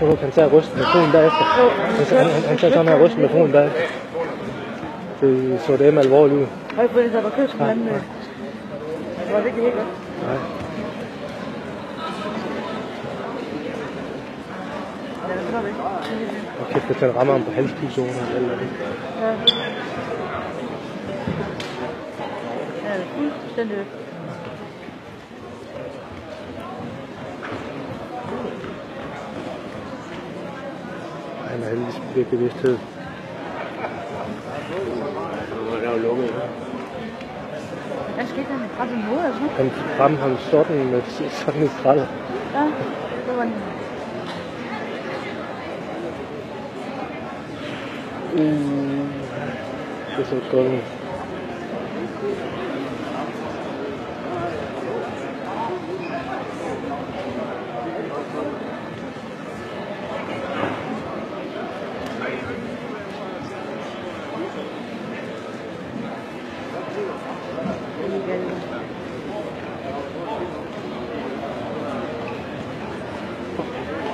Så kunne han tage og ryste med bagefter. Han, han, han tager sådan her og ryste med foden bagefter. Det så det alvorligt ud. Har ikke fået det, der var købt, men øh, det var virkelig helt godt. Nej. Ja, det var det. Og kæft, hvis den rammer ham på halspulsåren eller andet. Ja. Ja, det er. Han er heldigvis ved bevidsthed. Hvad skete der med fra din hoved, altså? Han ramte ham sådan med sådan en skrald. Ja, det var en... Uh, det så godt people.